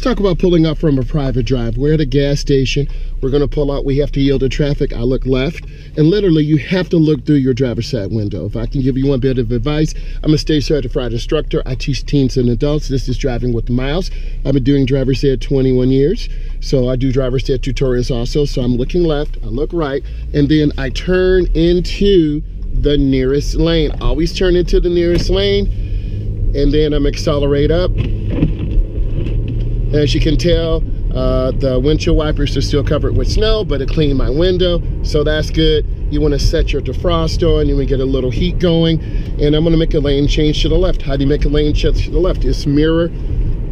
Let's talk about pulling up from a private drive. We're at a gas station. We're gonna pull out, we have to yield to traffic. I look left, and literally you have to look through your driver's side window. If I can give you one bit of advice, I'm a state certified instructor. I teach teens and adults. This is Driving with Myles. I've been doing driver's ed 21 years. So I do driver's ed tutorials also. So I'm looking left, I look right, and then I turn into the nearest lane. Always turn into the nearest lane, and then I'm accelerate up as you can tell, uh, the windshield wipers are still covered with snow, but it cleaned my window, so that's good. You wanna set your defrost on, you wanna get a little heat going, and I'm gonna make a lane change to the left. How do you make a lane change to the left? It's mirror,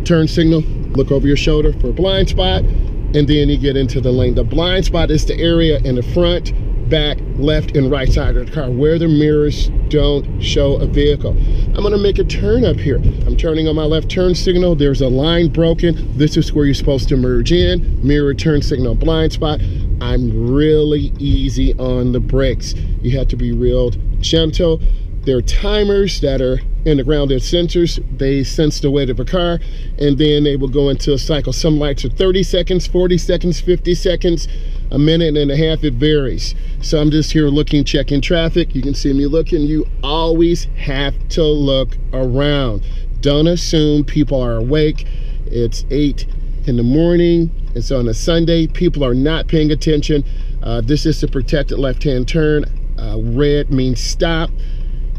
turn signal, look over your shoulder for a blind spot, and then you get into the lane. The blind spot is the area in the front back, left, and right side of the car where the mirrors don't show a vehicle. I'm gonna make a turn up here. I'm turning on my left turn signal. There's a line broken. This is where you're supposed to merge in. Mirror turn signal blind spot. I'm really easy on the brakes. You have to be real gentle. There are timers that are in the ground, they're sensors. They sense the weight of a car, and then they will go into a cycle. Some lights are 30 seconds, 40 seconds, 50 seconds, a minute and a half, it varies. So I'm just here looking, checking traffic. You can see me looking. You always have to look around. Don't assume people are awake. It's eight in the morning. It's on a Sunday. People are not paying attention. Uh, this is a protected left-hand turn. Uh, red means stop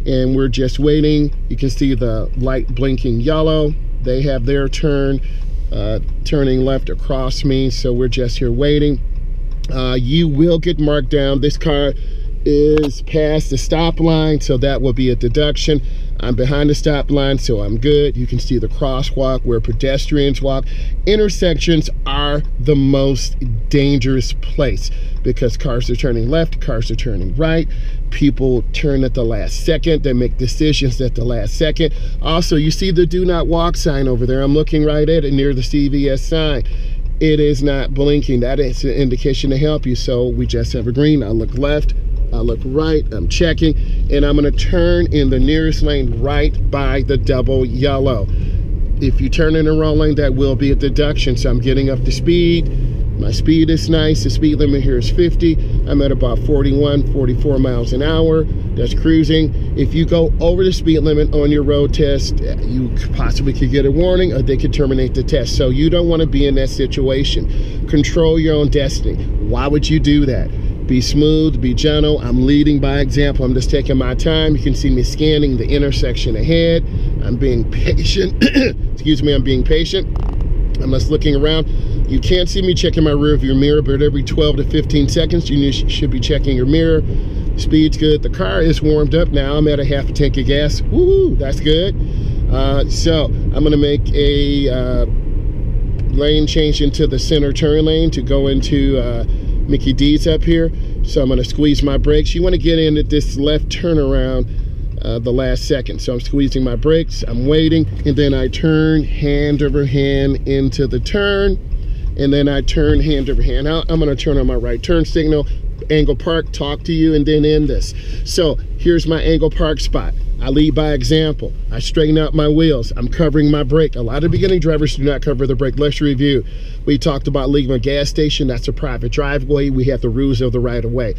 and we're just waiting. You can see the light blinking yellow. They have their turn, uh, turning left across me, so we're just here waiting. Uh, you will get marked down. This car is past the stop line, so that will be a deduction. I'm behind the stop line, so I'm good. You can see the crosswalk where pedestrians walk. Intersections are the most dangerous place because cars are turning left, cars are turning right. People turn at the last second. They make decisions at the last second. Also, you see the do not walk sign over there. I'm looking right at it near the CVS sign it is not blinking. That is an indication to help you. So we just have a green. I look left, I look right, I'm checking, and I'm gonna turn in the nearest lane right by the double yellow. If you turn in the wrong lane, that will be a deduction. So I'm getting up to speed. My speed is nice. The speed limit here is 50. I'm at about 41, 44 miles an hour. That's cruising. If you go over the speed limit on your road test, eh, you possibly could get a warning or they could terminate the test. So you don't want to be in that situation. Control your own destiny. Why would you do that? Be smooth, be gentle. I'm leading by example. I'm just taking my time. You can see me scanning the intersection ahead. I'm being patient. Excuse me, I'm being patient. I'm just looking around. You can't see me checking my rear view mirror, but every 12 to 15 seconds, you should be checking your mirror. Speed's good. The car is warmed up now. I'm at a half a tank of gas. Woo, that's good. Uh, so I'm gonna make a uh, lane change into the center turn lane to go into uh, Mickey D's up here. So I'm gonna squeeze my brakes. You wanna get in at this left turnaround uh, the last second. So I'm squeezing my brakes, I'm waiting, and then I turn hand over hand into the turn, and then I turn hand over hand out. I'm gonna turn on my right turn signal, angle park, talk to you, and then end this. So here's my angle park spot. I lead by example. I straighten out my wheels. I'm covering my brake. A lot of beginning drivers do not cover the brake. Let's review. We talked about leaving a gas station. That's a private driveway. We have the rules of the right of way.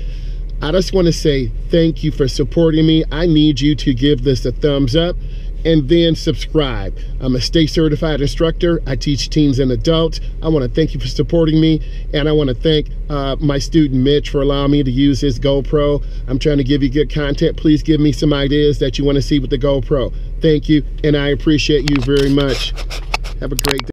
I just want to say thank you for supporting me. I need you to give this a thumbs up and then subscribe. I'm a state certified instructor. I teach teens and adults. I want to thank you for supporting me. And I want to thank uh, my student Mitch for allowing me to use his GoPro. I'm trying to give you good content. Please give me some ideas that you want to see with the GoPro. Thank you. And I appreciate you very much. Have a great day.